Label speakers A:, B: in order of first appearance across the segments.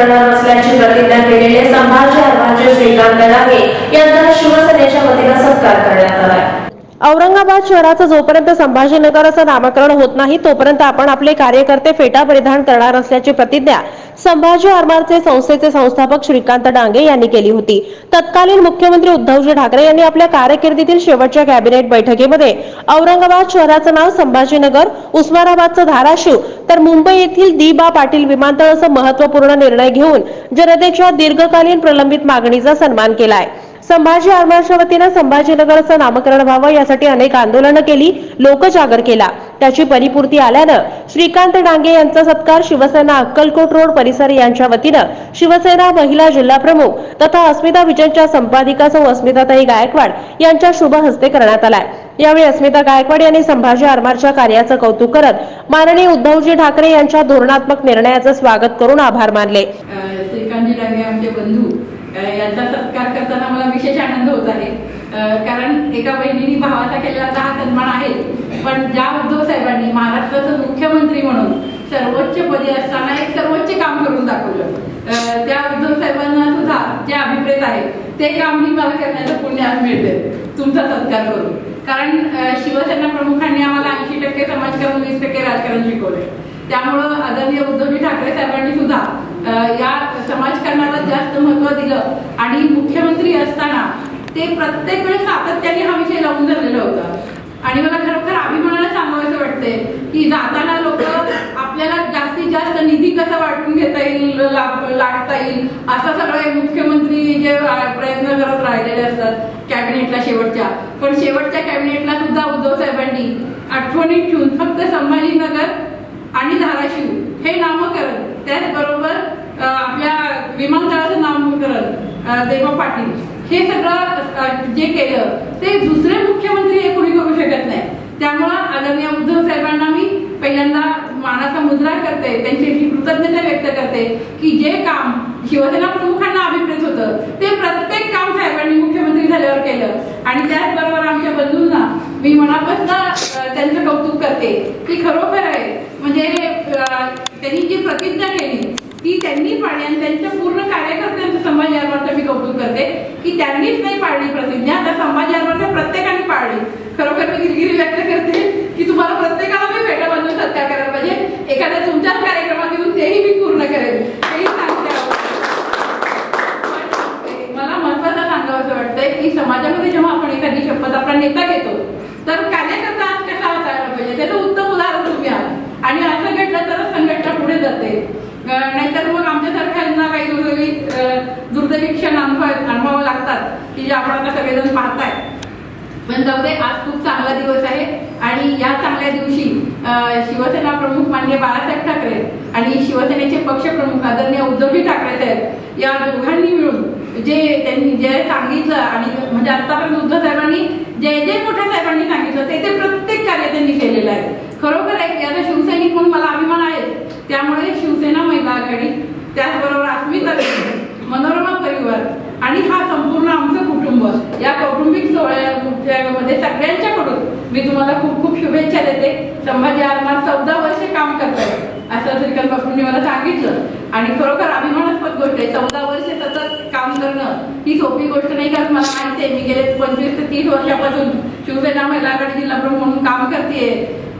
A: करणार असल्याची प्रतिज्ञा केलेले संभाजी आर्माचे श्रीकांत डागे यांचा शिवसेनेच्या वतीनं सत्कार करण्यात आला
B: औरंगाबाद शहराचं जोपर्यंत संभाजीनगर असं नामकरण होत नाही तोपर्यंत आपण आपले कार्यकर्ते फेटा परिधान करणार असल्याची प्रतिज्ञा संभाजी आरमारचे संस्थेचे संस्थापक श्रीकांत डांगे यांनी केली होती. तत्कालीन मुख्यमंत्री उद्धवजी ठाकरे यांनी आपल्या कारकिर्दीतील शेवटच्या कॅबिनेट बैठकीमध्ये औरंगाबाद शहराचं नाव संभाजीनगर उस्मानाबादचं धाराशिव तर मुंबई येथील दी बा पाटील विमानतळ असं महत्त्वपूर्ण निर्णय घेऊन जनतेच्या दीर्घकालीन प्रलंबित मागणीचा सन्मान केलाय. संभाजी आरमारच्या वतीनं संभाजीनगरचं नामकरण व्हावं यासाठी अनेक आंदोलनं केली लोकजागर केला. त्याची परिपूर्ती आल्यानं श्रीकांत डांगे यांचा सत्कार शिवसेना अक्कलकोट रोड परिसर यांच्या वतीनं शिवसेना महिला जिल्हा प्रमुख तथा अस्मिता विजनच्या संपादिका सौ अस्मिताताई गायकवाड यांच्या शुभ हस्ते करण्यात आलाय. यावेळी अस्मिता गायकवाड यांनी संभाजी आरमारच्या कार्याचं कौतुक करत माननीय उद्धवजी ठाकरे यांच्या धोरणात्मक निर्णयाचं स्वागत करून आभार मानले.
C: श्रीकांतजी डांगे आमचे बंधू यांचा करताना मला विशेष आनंद होत आहे. कारण एका बहिणीने भावाचा केलेला दहा सन्मान आहे. पण ज्या उद्धव साहेबांनी महाराष्ट्राचं मुख्यमंत्री म्हणून सर्वोच्च पदी असताना एक सर्वोच्च काम करून दाखवलं. त्या उद्धव साहेबांना सुद्धा जे अभिप्रेत आहे ते काम मी मला करण्याचं पुण्य आज मिळते तुमचा सत्कार करून. कारण शिवसेना प्रमुखांनी आम्हाला ऐंशी टक्के समाजकारण वीस टक्के राजकारण शिकवले त्यामुळं आदरणीय उद्धवजी ठाकरे साहेबांनी सुद्धा या समाजकारणाला जास्त महत्त्व दिलं आणि मुख्यमंत्री असताना ते प्रत्येक वेळेस सातत्याने हा विषय लावून धरलेला होता. आणि मला खरोखर अभिमानाला सांगायचं वाटतंय की जाताना लोक आपल्याला जास्तीत जास्त निधी कसा वाटून घेता येईल लाटता येईल असं सगळे मुख्यमंत्री जे प्रयत्न करत राहिलेले असतात कॅबिनेटला शेवटच्या. पण शेवटच्या कॅबिनेटला सुद्धा उद्धव साहेबांनी आठवणीत ठेवून फक्त संभाजीनगर आणि धाराशिव हे नामकरण त्याचबरोबर आपल्या विमानतळाचं नामकरण देवा पाटील हे सगळं जे केलं ते दुसरे मुख्यमंत्री हे कोणी करू शकत नाही. त्यामुळं आदरणीय उद्धव साहेबांना मी पहिल्यांदा मानाचा मुद्रा करते त्यांची कृतज्ञता व्यक्त करते की जे काम शिवसेना प्रमुखांना अभिप्रेत होतं ते प्रत्येक काम साहेबांनी मुख्यमंत्री झाल्यावर केलं. आणि त्याचबरोबर आमच्या बंधूंना मी मनापासून त्यांचं कौतुक करते की खरोखर आहे म्हणजे अ, त्यांनी जी प्रतिज्ञा केली ती त्यांनी पाळली आणि त्यांच्या पूर्ण कार्यकर्त्यांचं संभाजी आरमारचं मी कौतुक करते की त्यांनीच नाही पाळली प्रतिज्ञा तर संभाजीनगर आरमारच्या प्रत्येकाने पाळली. खरोखर मी दिलगिरी व्यक्त करते की तुम्हाला प्रत्येकाला मी भेटा बनवून सत्कार करायला पाहिजे. एखाद्या तुमच्याच कार्यक्रमात येऊन तेही मी पूर्ण करेन. तेही सांगते मला महत्वाचं सांगावं वाटतंय की समाजामध्ये जेव्हा आपण एखादी शपथ आपला नेता घेतो तर कार्यकर्ता आज कसा असायला पाहिजे? त्याचं उत्तम उदाहरण तुम्ही आहात. आणि असं घडलं तरच संघटना पुढे जाते. नाहीतर मग आमच्यासारख्यांना काही दुर्दैवी दुर्दैवी क्षण अनुभव अनुभवावं लागतात की जे आपण आता सगळेजण पाहताय. पण जाऊ दे आज खूप चांगला दिवस आहे आणि या चांगल्या दिवशी शिवसेना प्रमुख माननीय बाळासाहेब ठाकरे आणि शिवसेनेचे पक्षप्रमुख आदरणीय उद्धवजी ठाकरे साहेब या दोघांनी मिळून जे त्यांनी जे सांगितलं आणि म्हणजे आतापर्यंत उद्धव साहेबांनी जे जे मोठ्या साहेबांनी सांगितलं ते ते प्रत्येक कार्य त्यांनी केलेलं आहे. खरोखर आहे याचा शिवसैनिक म्हणून मला अभिमान आहे त्यामुळे शिवसेना महिला आघाडी त्याचबरोबर अस्मिता मनोरमा परिवार आणि हा संपूर्ण आमचं कुटुंब या कौटुंबिक सोहळ्यामध्ये सगळ्यांच्याकडून मी तुम्हाला खूप खूप शुभेच्छा देते. संभाजी आरमार चौदा वर्ष काम करताय असं श्रीकांत बापूंनी मला सांगितलं. आणि खरोखर अभिमानास्पद गोष्ट आहे चौदा वर्ष सतत काम करणं ही सोपी गोष्ट नाही कारण मला माहिती आहे मी गेले पंचवीस ते तीस वर्षापासून शिवसेना महिला आघाडी जिल्हा प्रमुख म्हणून काम करते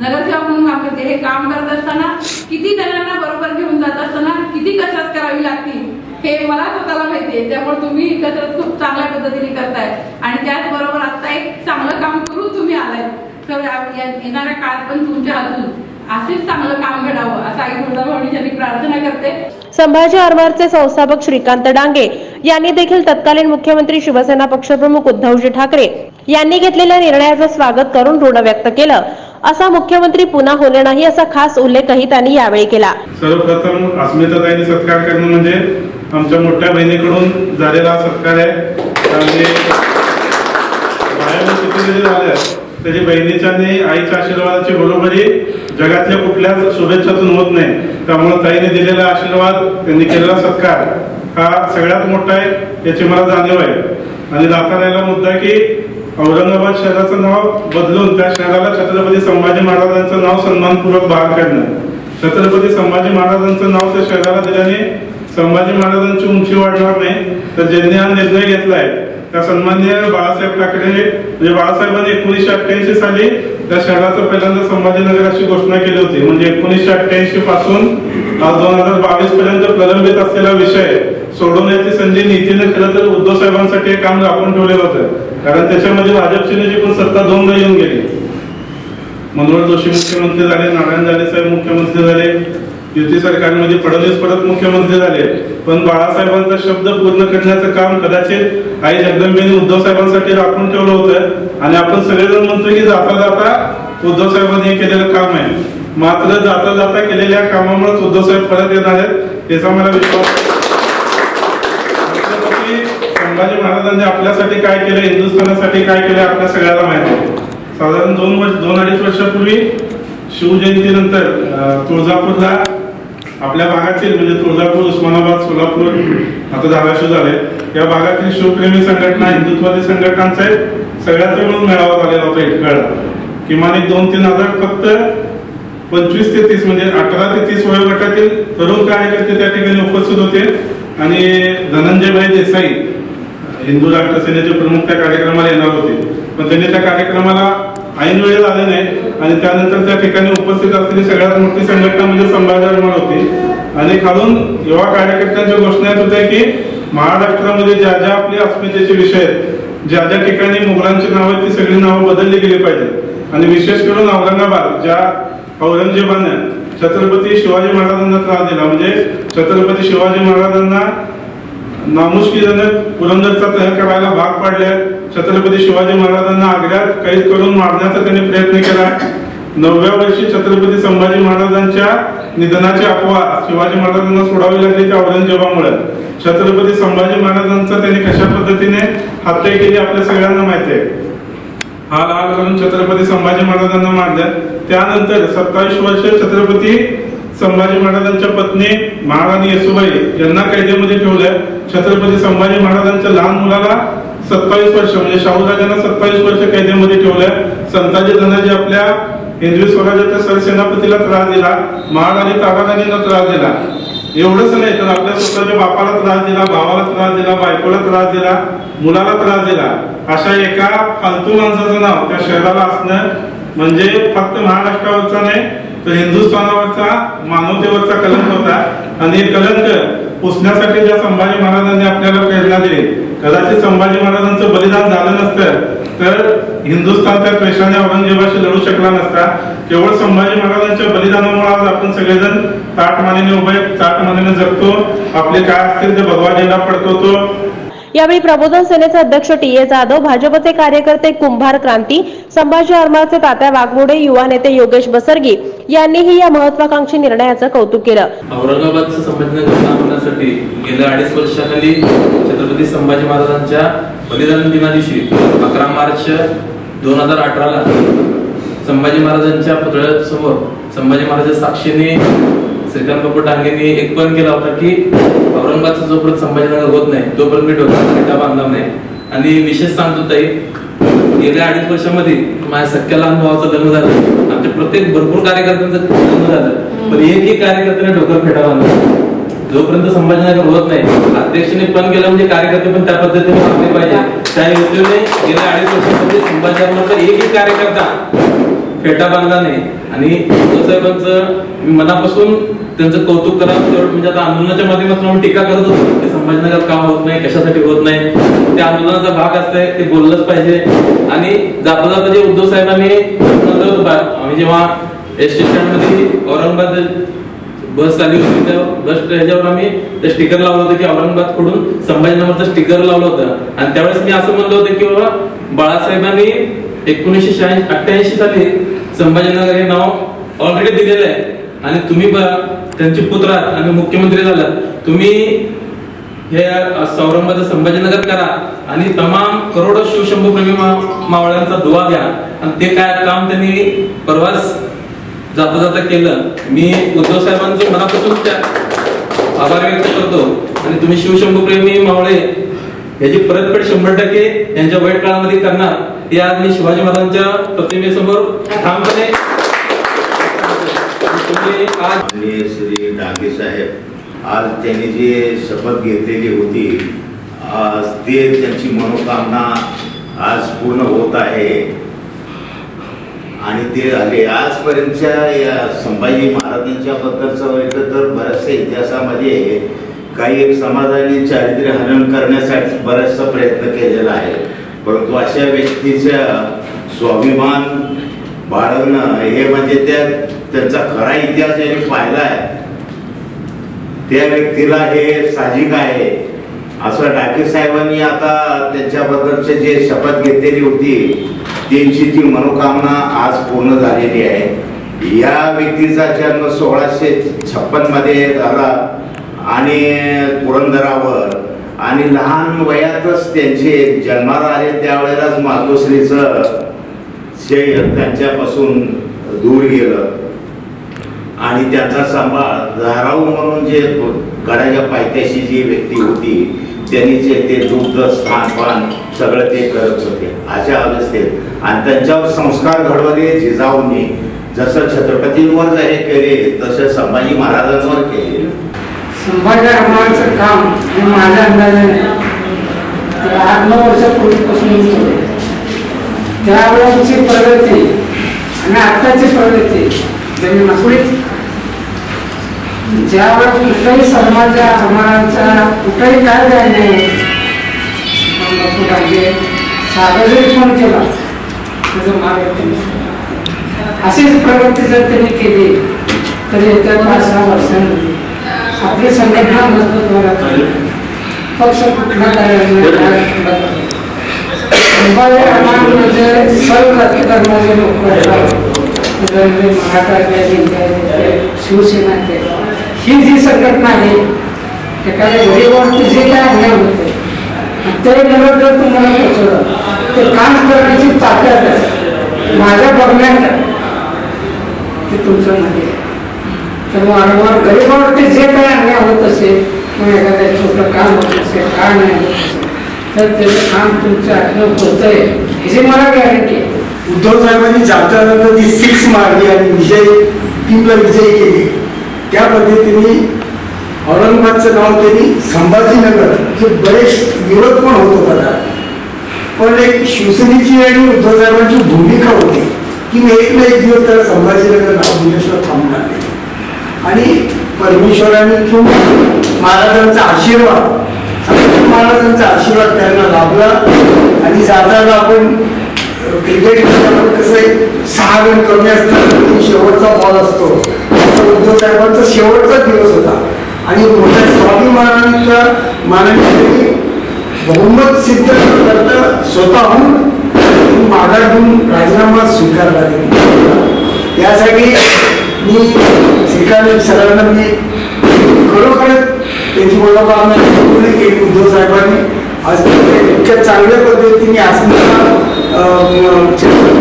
C: नगरसेवक म्हणून काम हे काम करत असताना किती जणांना बरोबर घेऊन जात असताना किती कसरत करावी लागते हे मला स्वतःला माहितीये त्यामुळे तुम्ही कसरत खूप चांगल्या पद्धतीने करताय. आणि त्याचबरोबर आता एक चांगलं काम करून तुम्ही आलाय. तर येणाऱ्या काळात पण तुमच्या हातून असेच चांगलं काम घडावं असं आई तुळजाभवानी यांनी प्रार्थना करते.
B: संभाजी आरमारचे संस्थापक श्रीकांत डांगे यांनी देखील तत्कालीन मुख्यमंत्री शिवसेना पक्षप्रमुख उद्धवजी ठाकरे यांनी घेतलेल्या निर्णयाचं स्वागत करून ऋण व्यक्त केलं. असा मुख्यमंत्री पुन्हा होणे नाही असा खास उल्लेखही त्यांनी यावेळी केला.
D: सर्वप्रथम अस्मिताताईने सत्कार करणं म्हणजे आमच्या मोठ्या बहिणीकडून झालेला सत्कार आहे. त्याची बहिणीच्या आणि आईच्या आशीर्वादाची बरोबरी जगातल्या कुठल्याच शुभेच्छातून होत नाही. त्यामुळे ताईने दिलेला आशीर्वाद त्यांनी केलेला सत्कार हा सगळ्यात मोठा आहे याची मला जाणीव आहे. आणि जाता राहिला मुद्दा की औरंगाबाद शहराचं नाव बदलून त्या शहराला छत्रपती संभाजी महाराजांचं नाव सन्मानपूर्वक बाहेर काढणं छत्रपती संभाजी महाराजांचं नाव त्या शहराला दिल्याने संभाजी महाराजांची उंची वाढणार नाही तर ज्यांनी हा निर्णय घेतलाय त्या सन्मान्य बाळासाहेब ठाकरे म्हणजे बाळासाहेबांनी एकोणीसशे अठ्ठ्याऐंशी साली त्या शहराचं पहिल्यांदा संभाजीनगर अशी घोषणा केली होती. म्हणजे एकोणीसशे अठ्ठ्याऐंशी पासून आज दोन हजार बावीस पर्यंत प्रलंबित असलेला विषय सोडवण्याची संधी नीतीने खरं तर उद्धव साहेबांसाठी हे काम राखून ठेवलेलं होतं. कारण त्याच्यामध्ये भाजप जी पण सत्ता दोनदा येऊन गेली. मनोहर जोशी मुख्यमंत्री झाले नारायण झाले साहेब मुख्यमंत्री झाले युती सरकारमध्ये म्हणजे फडणवीस परत मुख्यमंत्री झाले. पण बाळासाहेबांचा शब्द पूर्ण करण्याचं काम कदाचित आई जगदंबेने उद्धव साहेबांसाठी राखून ठेवलं होतं. आणि आपण सगळेजण म्हणतो की जाता जाता उद्धव साहेबांनी हे केलेलं काम आहे. मात्र जाता जाता केलेल्या कामामुळेच उद्धव साहेब परत येणार आहेत याचा मला विश्वास संभाजी महाराजांनी आपल्यासाठी काय केलं हिंदुस्थानासाठी काय केलं आपल्या सगळ्याला माहिती आहे. साधारण दोन वर्ष दोन अडीच वर्षापूर्वी शिवजयंतीनंतर नंतर तुळजापूरला आपल्या भागातील म्हणजे तुळजापूर उस्मानाबाद सोलापूर आता धाराशिव झाले या भागातील शिवप्रेमी संघटना हिंदुत्वादी संघटनांचा एक सगळ्याचा मिळून मेळावा झालेला होता इतकळ किमान एक दोन तीन हजार फक्त पंचवीस ते तीस म्हणजे अठरा ते तीस वयोगटातील तरुण कार्यकर्ते त्या ठिकाणी उपस्थित होते. आणि धनंजयभाई देसाई हिंदू राष्ट्र सेनेचे प्रमुख त्या कार्यक्रमाला येणार होते. पण त्यांनी त्या कार्यक्रमाला ऐन वेळेला आले नाही. आणि त्यानंतर त्या ठिकाणी उपस्थित असलेली सगळ्यात मोठी संघटना म्हणजे संभाजी होती. आणि खालून युवा कार्यकर्त्यांच्या घोषणा येत होत्या की महाराष्ट्रामध्ये ज्या ज्या आपले अस्मितेचे विषय आहेत ज्या ज्या ठिकाणी मुघलांची नावं आहेत ती सगळी नावं बदलली गेली पाहिजेत. आणि विशेष करून औरंगाबाद ज्या औरंगजेबानं छत्रपती शिवाजी महाराजांना त्रास दिला. म्हणजे छत्रपती शिवाजी महाराजांना नामुष्कीजनक पुरंदरचा तह करायला भाग पाडले छत्रपती शिवाजी महाराजांना आग्र्यात कैद करून मारण्याचा त्यांनी प्रयत्न केला. नवव्या वर्षी छत्रपती संभाजी महाराजांच्या निधनाची अफवा शिवाजी महाराजांना सोडावी लागली त्या औरंगजेबामुळे. छत्रपती संभाजी महाराजांचा त्यांनी कशा पद्धतीने हत्या केली आपल्या सगळ्यांना माहिती आहे. हा हाल करून छत्रपती संभाजी महाराजांना मारल्या त्यानंतर सत्तावीस वर्ष छत्रपती संभाजी महाराजांच्या पत्नी महाराणी येसुबाई यांना कैदेमध्ये ठेवल्या छत्रपती संभाजी महाराजांच्या लहान मुलाला सत्तावीस वर्ष म्हणजे शाहू राजांना सत्तावीस वर्ष कैदेमध्ये ठेवलं संताजी धनाजी आपल्या हिंदवी स्वराज्याच्या सरसेनापतीला त्रास दिला. महाराणी ताराराणींना त्रास दिला. एवढंच नाही तर आपल्या स्वतःच्या बापाला त्रास दिला भावाला त्रास दिला बायकोला त्रास दिला मुलाला त्रास दिला. अशा एका फालतू माणसाचं नाव त्या शहराला असणं म्हणजे फक्त महाराष्ट्रावरचा नाही तर हिंदुस्थानावरचा मानवतेवरचा कलंक होता. आणि हे कलंक पुसण्यासाठी ज्या संभाजी महाराजांनी आपल्याला प्रेरणा दिली कदाचित संभाजी महाराजांचं बलिदान झालं नसतं तर हिंदुस्थान त्या पेशाने औरंगजेबाशी लढू शकला नसता. केवळ संभाजी महाराजांच्या बलिदानामुळे आज आपण सगळेजण ताटमानेने उभे ताटमानेने जगतो. आपले काय असतील ते भगवान पडतो तो.
B: यावेळी प्रबोधन सेनेचे अध्यक्ष टी ए जाधव भाजपचे कार्यकर्ते कुंभार क्रांती संभाजी आरमारचे तात्या वाघमोडे युवा नेते योगेश बसरगी यांनीही या महत्वाकांक्षी निर्णयाचं कौतुक केलं.
E: औरंगाबादचं संभाजीनगर स्थापनेसाठी गेल्या अडीच वर्षाखाली छत्रपती संभाजी महाराजांच्या बलिदान दिना दिवशी अकरा मार्च दोन हजार अठराला संभाजी महाराजांच्या पुतळ्यासमोर संभाजी महाराजांच्या साक्षीने श्रीकांत बापू टांगेंनी एक पण केला होता की औरंगाबादचा जोपर्यंत संभाजीनगर होत नाही तोपर्यंत मी डोक्याचा बांधला नाही. आणि विशेष सांगतो ताई गेल्या अडीच वर्षामध्ये माझ्या सख्या लहान भावाचं लग्न झालं. आमच्या प्रत्येक भरपूर कार्यकर्त्यांचं लग्न झालं. पण एकही कार्यकर्त्याने डोक्यावर फेटा बांधला. जोपर्यंत संभाजीनगर होत नाही अध्यक्षाने पण केलं म्हणजे कार्यकर्ते पण त्या पद्धतीने वागले पाहिजे. त्या योजनेने गेल्या अडीच वर्षामध्ये संभाजीनगरचा एकही कार्यकर्ता फेटा बांधला नाही. आणि साहेबांचं मी मनापासून त्यांचं कौतुक करा म्हणजे आता आंदोलनाच्या माध्यमातून आम्ही टीका करत होतो की संभाजीनगर का होत नाही कशासाठी होत नाही. त्या आंदोलनाचा भाग असतंय ते बोललंच पाहिजे. आणि जाता जाता जे उद्धव साहेबांनी आम्ही जेव्हा एस टी स्टँडमध्ये औरंगाबाद बस आली होती त्या बस ह्याच्यावर आम्ही ते स्टिकर लावलं होतं की औरंगाबादकडून संभाजीनगरचं स्टिकर लावलं होतं. आणि त्यावेळेस मी असं म्हणलं होतं की बाबा बाळासाहेबांनी एकोणीसशे शहाऐंशी अठ्ठ्याऐंशी साली संभाजीनगर हे नाव ऑलरेडी दिलेलं आहे. आणि तुम्ही त्यांचे पुत्र आहात. आणि मुख्यमंत्री झालात तुम्ही हे औरंगाबाद संभाजीनगर करा आणि तमाम करोडो शिवशंभू प्रेमी मावळ्यांचा दुवा घ्या. आणि ते काय काम त्यांनी परवाच जाता जाता केलं. मी उद्धव साहेबांचं मनापासून त्या आभार व्यक्त करतो. आणि तुम्ही शिवशंभू प्रेमी मावळे याची परतफेड शंभर टक्के यांच्या वाईट काळामध्ये करणार. हे आज मी शिवाजी महाराजांच्या प्रतिमेसमोर ठामपणे
F: श्री डांगे साहेब आज त्यांनी जी शपथ घेतलेली होती आज ते त्यांची मनोकामना आज पूर्ण होत आहे. आणि ते झाले आजपर्यंतच्या या संभाजी महाराजांच्या बद्दलचं वेळ तर बऱ्याचशा इतिहासामध्ये काही एक समाजाने चारित्र्य हनन करण्यासाठी बराचसा प्रयत्न केलेला आहे. परंतु अशा व्यक्तीच्या स्वाभिमान बाळगणं हे म्हणजे त्या त्यांचा खरा इतिहास यांनी पाहिला आहे. त्या व्यक्तीला हे साहजिक आहे. असं डाके साहेबांनी आता त्यांच्याबद्दलचे जे शपथ घेतलेली होती त्यांची ती मनोकामना आज पूर्ण झालेली आहे. या व्यक्तीचा जन्म सोळाशे छप्पनमध्ये झाला. आणि पुरंदरावर. आणि लहान वयातच त्यांचे जन्माला आले त्यावेळेलाच मातोश्रीचं श्रेय त्यांच्यापासून दूर गेलं. आणि त्याचा सांभाळ धाराऊ म्हणून जे गडाच्या पायथ्याशी जी व्यक्ती होती त्यांनी जे ते दुग्ध स्थानपान सगळं ते करत होते. अशा अवस्थेत. आणि त्यांच्यावर संस्कार घडवले जिजाऊंनी. जसं छत्रपतींवर हे केले तसं संभाजी महाराजांवर केले.
G: संभाजी महाराजांचं काम हे माझ्या अंदाजाने आठ नऊ वर्षापूर्वीपासून सुरू त्यावेळेची प्रगती आणि आत्ताची प्रगती जमीन नसलीच ज्यावेळेस कुठल्याही समाजा आम्हाला कुठंही काय काय नाही म्हणजे जरी फोन केला. त्याचं मार्ग अशीच प्रगती जर त्यांनी केली तर येत्या पाच सहा वर्षांनी आपली संघटना मजबूत व्हायला पक्ष कुठला म्हणजे सर्व जाती धर्माचे लोक आहेत मराठा शिवसेना ही जी संघटना आहे एखाद्या गरीबावरती जे काय अन्याय होते ते मला जर तुम्हाला पोचवलं ते काम करण्याची ताकद आहे. माझ्या बघण्यात ते तुमचं मध्ये तर वारंवार गरीबावरती जे काही अन्याय होत असेल किंवा एखाद्या छोटं काम होत असेल काय नाही होत असेल तर त्याचं काम तुमचं ऐकणं होतंय. ह्याची मला गॅरंटी आहे.
H: उद्धव साहेबांनी जागतानंतर ती सिक्स मारली आणि विजय टीमला विजयी केली. त्या पद्धतीने औरंगाबादचं नाव त्यांनी संभाजीनगर जे बरेच विरोध पण होत होता त्याला. पण एक शिवसेनेची आणि उद्धव साहेबांची भूमिका होती. की मी एक ना एक दिवस त्याला संभाजीनगर नाव दिल्याशिवाय थांबणार नाही. आणि परमेश्वराने किंवा महाराजांचा आशीर्वाद महाराजांचा आशीर्वाद त्यांना लाभला. आणि जाताना आपण क्रिकेट कसं आहे सहा रन कमी असतात शेवटचा बॉल असतो. उद्धव साहेबांचा शेवटचा दिवस होता. आणि मोठ्या स्वामी मानाने त्यांनी बहुमत सिद्ध करता स्वतःहून माघार घेऊन राजीनामा स्वीकारला. त्यासाठी मी एकाने सरांना मी खरोखरच त्यांची मनोकामना केली उद्धव साहेबांनी. आज इतक्या चांगल्या पद्धतीने असणारा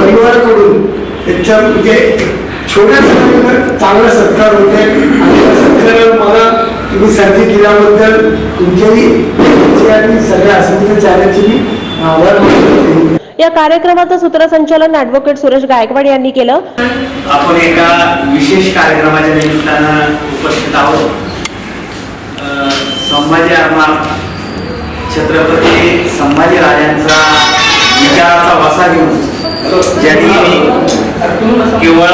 H: परिवाराकडून त्यांच्या म्हणजे छोट्या चांगला सत्कार होते आणि त्या सत्काराला मला तुम्ही संधी दिल्याबद्दल तुमच्याही आणि सगळ्या असंख्य चॅनलची मी आभार मानतो.
B: या कार्यक्रमाचं सूत्रसंचालन ऍडव्होकेट सुरेश गायकवाड यांनी केलं.
I: आपण एका विशेष कार्यक्रमाच्या निमित्तानं उपस्थित आहोत. संभाजी छत्रपती संभाजी राजांचा विचाराचा वसा घेऊन ज्यांनी केवळ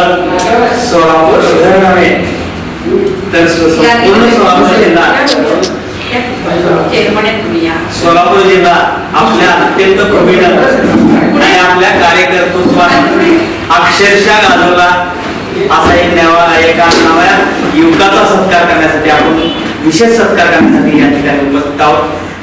I: सोलापूर शहर नव्हे तर सु- संपूर्ण सोलापूर जिल्हा सोलापूर जिल्हा आपल्या अत्यंत प्रवीण आणि आपल्या कार्यकर्तृत्वात अक्षरशः गाजवला. असा एक न्यावा एका नव्या युवकाचा सत्कार करण्यासाठी आपण विशेष सत्कार करण्यासाठी या ठिकाणी उपस्थित आहोत.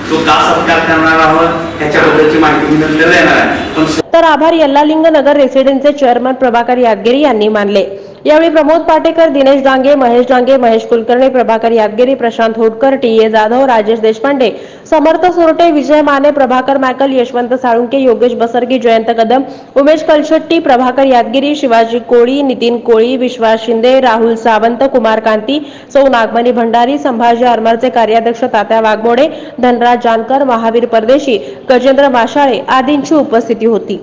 I: तो का सत्कार करणार आहोत त्याच्याबद्दलची माहिती मी नंतर देणार आहे.
B: तर आभार यल्लालिंग नगर रेसिडेन्सचे चेअरमन प्रभाकर यादगिरी यांनी मानले. यावेळी प्रमोद पाटेकर दिनेश डांगे महेश डांगे महेश कुलकर्णी प्रभाकर यादगिरी प्रशांत होटकर टी ए जाधव राजेश देशपांडे समर्थ सोरटे विजय माने प्रभाकर मॅकल यशवंत साळुंके योगेश बसरगी जयंत कदम उमेश कलशेट्टी प्रभाकर यादगिरी शिवाजी कोळी नितीन कोळी विश्वास शिंदे राहुल सावंत कुमार कांती सौ नागमणी भंडारी संभाजी आरमारचे कार्याध्यक्ष तात्या वाघमोडे धनराज जानकर महावीर परदेशी गजेंद्र माशाळे आदींची उपस्थिती होती.